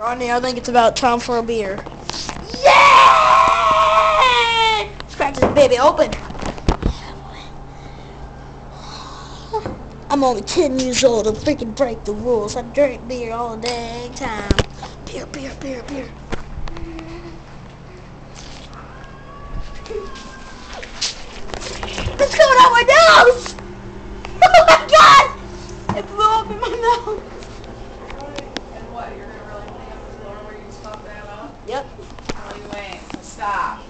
Rodney, I think it's about time for a beer. Yeah! Let's crack this baby open. I'm only 10 years old. I freaking break the rules. I drink beer all dang time. Beer, beer, beer, beer. What's going on my nose? Oh my god! It blew up in my nose. And what, you're gonna really clean up the floor where you stuck that up? Yep. No, you ain't. Stop.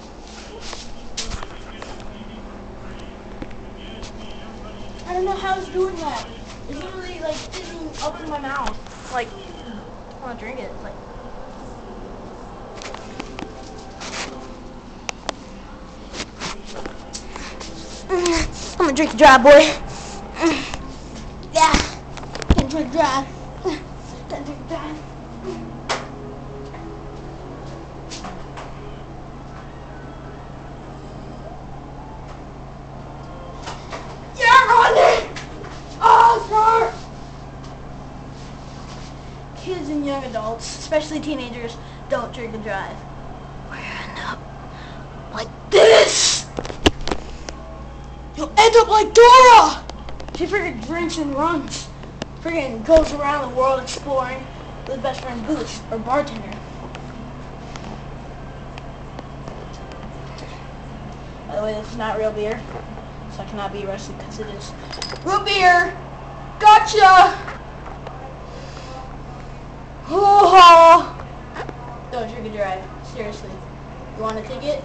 I don't know how it's doing that. It's literally like sitting up in my mouth. Like, I want to drink it. Like, Mm, I'm gonna drink it dry, boy. Mm. Yeah, gonna drink it dry. Gonna drink it dry. Yeah, Rodney! Oh, sir! Kids and young adults, especially teenagers, don't drink and drive. We're end up like this! You'll end up like Dora! She freaking drinks and runs. Freaking goes around the world exploring with best friend Boots, or bartender. By the way, this is not real beer, so I cannot be arrested because it is root beer. Gotcha! Don't drink drive. Seriously. You want a ticket?